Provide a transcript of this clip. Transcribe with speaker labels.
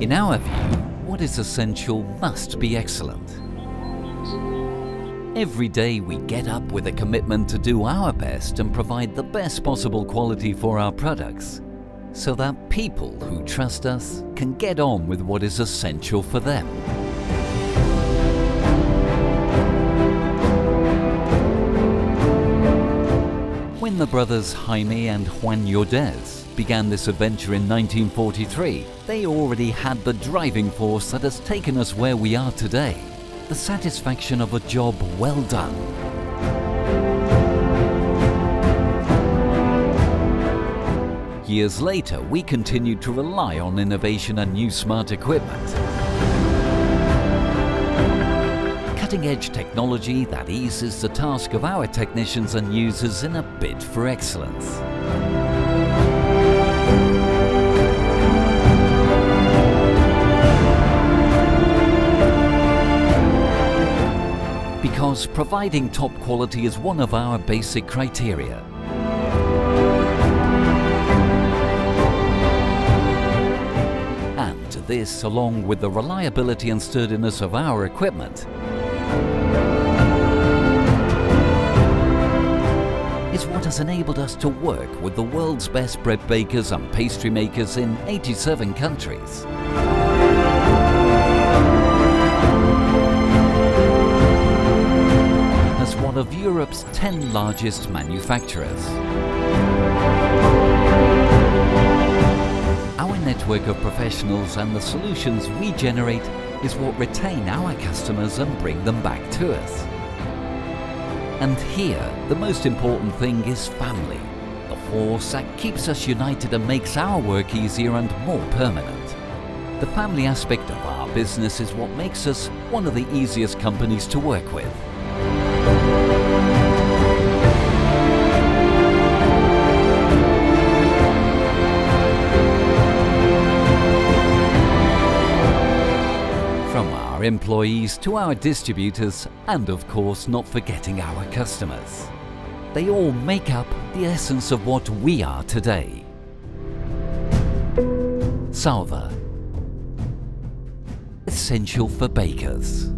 Speaker 1: In our view, what is essential must be excellent. Every day we get up with a commitment to do our best and provide the best possible quality for our products so that people who trust us can get on with what is essential for them. When the brothers Jaime and Juan Llordes began this adventure in 1943, they already had the driving force that has taken us where we are today. The satisfaction of a job well done. Years later, we continued to rely on innovation and new smart equipment. Cutting-edge technology that eases the task of our technicians and users in a bid for excellence. Because providing top quality is one of our basic criteria. And this, along with the reliability and sturdiness of our equipment, is what has enabled us to work with the world's best bread bakers and pastry makers in 87 countries. Of Europe's 10 largest manufacturers. Our network of professionals and the solutions we generate is what retain our customers and bring them back to us. And here, the most important thing is family, the force that keeps us united and makes our work easier and more permanent. The family aspect of our business is what makes us one of the easiest companies to work with. From our employees to our distributors, and of course, not forgetting our customers. They all make up the essence of what we are today. Salva. Essential for bakers.